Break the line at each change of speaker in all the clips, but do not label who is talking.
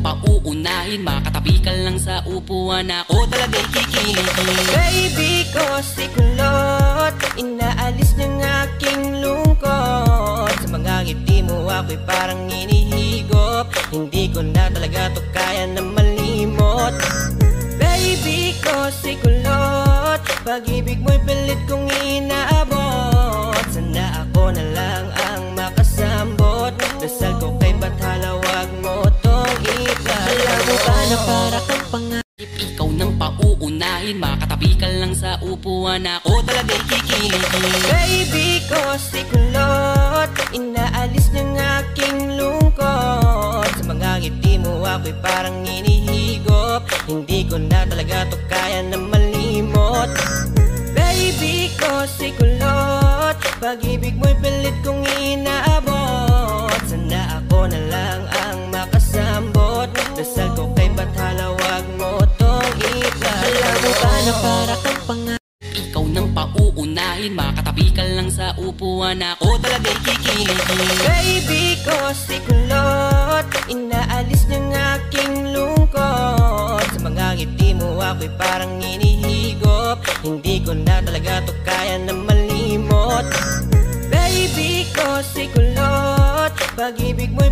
pauunahin Makatabi ka lang sa upuan Ako talaga'y kikilig
Baby ko si kulot Inaalis ng aking lungkot. Sa mga ngiti mo ako'y parang inihigop Hindi ko na talaga to kaya na malimot. Baby ko si kulot Pag-ibig mo'y pilit kong inaabot. Sana ako na lang
pauunahin Makatabi ka lang sa upuan. Ako talaga'y kikilig
Baby ko si kulot Inaalis ng aking lungkot. Sa mga ngiti mo ako'y parang inihigop Hindi ko na talaga to kaya na malimot. Baby ko si kulot Pag-ibig mo'y pilit kong para kang pang
Ikaw nang pauunahin Makatabi ka lang sa upuan. Ako talaga'y kikilig
Baby ko si kulot Inaalis ng aking lungkot. Sa mga ngiti mo ako'y parang inihigop Hindi ko na talaga to kaya na malimot. Baby ko si kulot Pag-ibig mo'y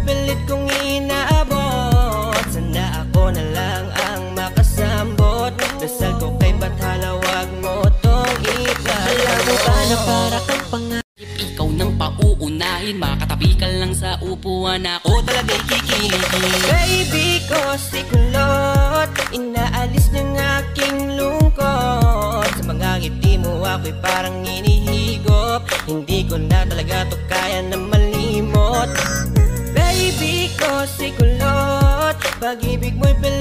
Alam mo ba na para kang pang
Ikaw nang pauunahin Makatabi ka lang sa upuan Ako talaga'y kikilig
Baby ko si kulot Inaalis ng aking lungkot. Sa mga ngiti mo ako'y parang inihigop Hindi ko na talaga to kaya na malimot. Baby ko si kulot Pag-ibig mo'y pilit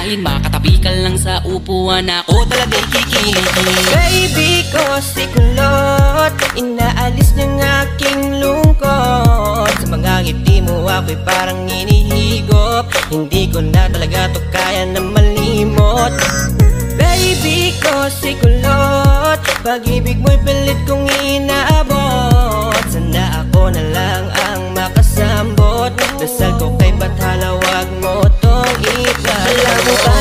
pauunahin Makatabi ka lang sa upuan Ako talaga'y kikilig
Baby ko si kulot Inaalis ng aking lungkot. Sa mga ngiti mo ako'y parang inihigop Hindi ko na talaga to kaya na malimot. Baby ko si kulot Pag-ibig mo'y pilit kong inaabot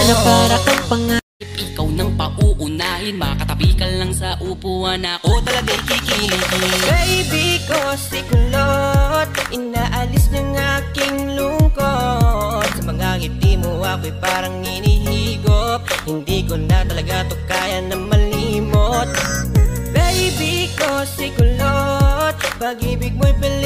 na para kang pang
Ikaw nang pauunahin Makatabi ka lang sa upuan. Ako talaga'y kikilig
Baby ko si kulot Inaalis ng aking lungkot. Sa mga ngiti mo ako'y parang inihigop Hindi ko na talaga to kaya na malimot. Baby ko si kulot Pag-ibig mo'y pilit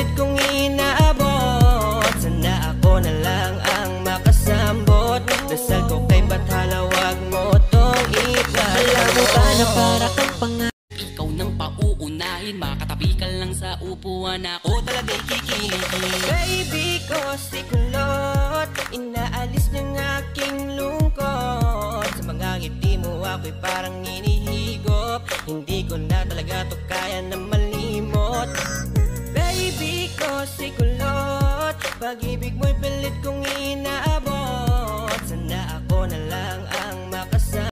pauunahin Makatabi ka lang sa upuan Ako. Talaga'y kikilig.
Baby ko si kulot Inaalis ng aking lungkot. Sa mga ngiti mo ako'y parang inihigop Hindi ko na talaga to kaya na malimot. Baby ko si kulot Pag-ibig mo'y pilit kong inaabot